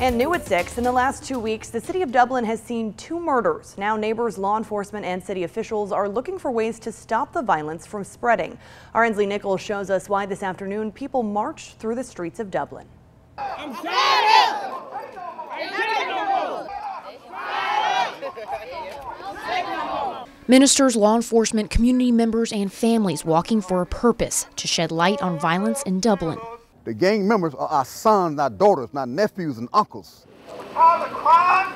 And new at 6, in the last two weeks, the city of Dublin has seen two murders. Now neighbors, law enforcement, and city officials are looking for ways to stop the violence from spreading. Our Ensley Nichols shows us why this afternoon people marched through the streets of Dublin. Ministers, law enforcement, community members, and families walking for a purpose to shed light on violence in Dublin. The gang members are our sons, our daughters, our nephews and uncles. call the crime,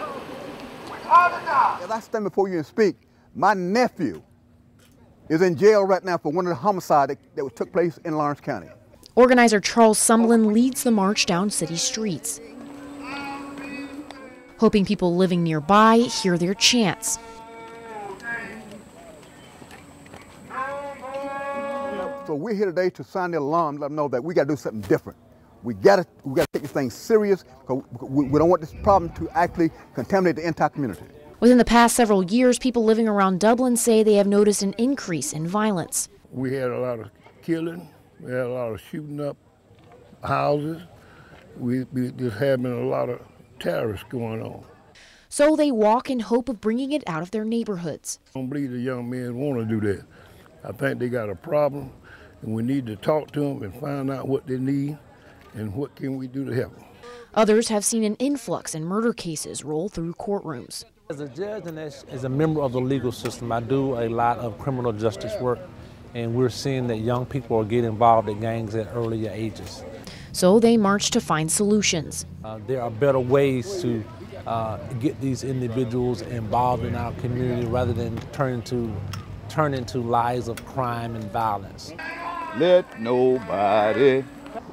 it down. As I stand before you and speak, my nephew is in jail right now for one of the homicides that, that took place in Laurens County. Organizer Charles Sumlin leads the march down city streets, hoping people living nearby hear their chants. So we're here today to sound the alarm, let them know that we got to do something different. We got to we got to take this thing serious because we, we don't want this problem to actually contaminate the entire community. Within the past several years, people living around Dublin say they have noticed an increase in violence. We had a lot of killing, we had a lot of shooting up houses, we, we just having a lot of terrorists going on. So they walk in hope of bringing it out of their neighborhoods. I don't believe the young men want to do that. I think they got a problem, and we need to talk to them and find out what they need and what can we do to help them. Others have seen an influx in murder cases roll through courtrooms. As a judge and as, as a member of the legal system, I do a lot of criminal justice work, and we're seeing that young people are getting involved in gangs at earlier ages. So they march to find solutions. Uh, there are better ways to uh, get these individuals involved in our community rather than turn into turn into lives of crime and violence. Let nobody.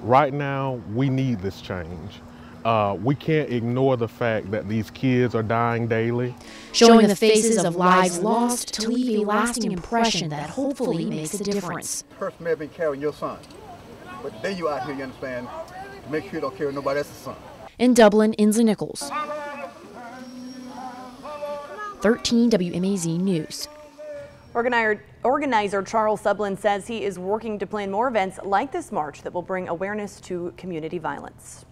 Right now, we need this change. Uh, we can't ignore the fact that these kids are dying daily. Showing the faces of lives lost to leave a lasting impression that hopefully makes a difference. Person may have been carrying your son, but then you out here, you understand, to make sure you don't carry nobody else's son. In Dublin, Ensley Nichols. 13 WMAZ News. Organizer, organizer Charles Sublin says he is working to plan more events like this march that will bring awareness to community violence.